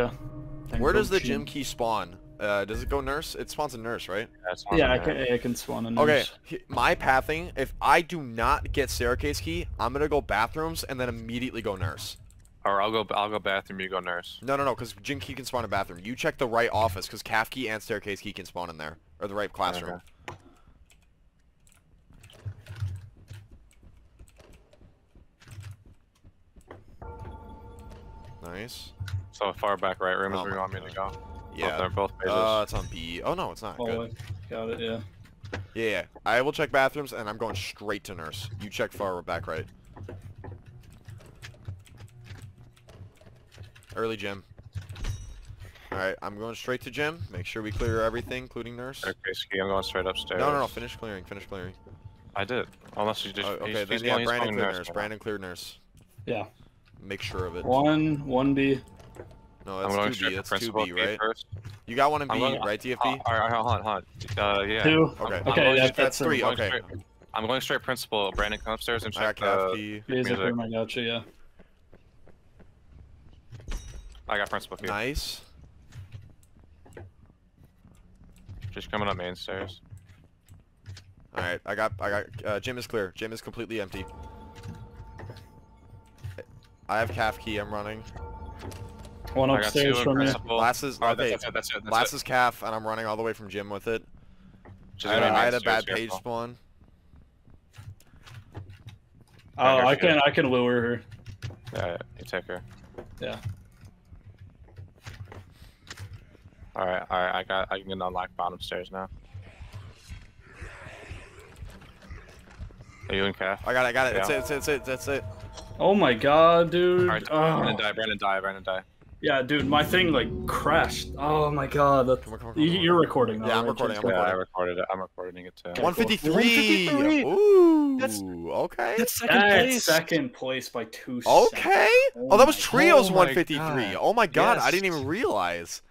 Yeah. And Where does the gym. gym key spawn? Uh, does it go nurse? It spawns a nurse, right? That's one Yeah, I can, them. I can spawn a Okay, nurse. he- my pathing, if I do not get staircase key, I'm gonna go bathrooms and then immediately go nurse. Or I'll go. I'll go bathroom. You go nurse. No, no, no, because gym key can spawn in bathroom. You check the right office, because caf key and staircase key can spawn in there. Or the right classroom. Nice. So far back right room is Oh where you my want me to go. Yeah. Both, they're both pages. Uh, it's on B. Oh, no, it's not. Good. Got it, yeah. Yeah, yeah. I will check bathrooms, and I'm going straight to nurse. You check far or back right. Early gym. Alright, I'm going straight to gym. Make sure we clear everything, including nurse. okay, ski. I'm going straight upstairs. No, no, no. Finish clearing. Finish clearing. I did. Unless you just. Oh, he's- okay, then he's yeah, Brandon going clear nurse nurse. Brandon clear nurse. Yeah. Make sure of it. One, one B. No, I'm that's 2B. straight That's principal 2B, right? first. You got one in B, going- right, Uh, Alright, hold on, hold on. Uh, yeah. Two. Okay. I'm Okay, going yeah, straight- That's three, I'm okay. straight- I'm going straight principal. Brandon, come upstairs and check got the key. Music music. room, I gotcha, yeah. I got principal key. Nice. Just coming up main stairs. Alright, I got, I got, uh, gym is clear. Gym is completely empty. I have caf key, I'm running. One I two upstairs in from you. principal. Last oh, is, Alright, okay, that's it. That's it. That's last it. is caf, and I'm running all the way from gym with it. She's I, gonna be I had a bad page careful. spawn. Oh, I got I can, I can lure her. Yeah, yeah, you take her. Yeah. Alright, alright, I got I can unlock bottom stairs now. Are you in caf? I got it, I got it. That's Yeah. it, that's it, that's it. Oh my god, dude. Alright, Oh. Brandon die, Brandon die, Brandon die. Yeah, dude, my thing like crashed. Oh my god. That's... Come on, come on, come on, You- come on. You're recording now. Yeah, I'm right, recording, I'm Yeah, I recorded it. I'm recording it too. 153! 153. Ooh, That's- okay. That's second That's place. second place by two Okay. seconds. Oh, that was Trios Oh 153. God. Oh my god, I didn't even realize.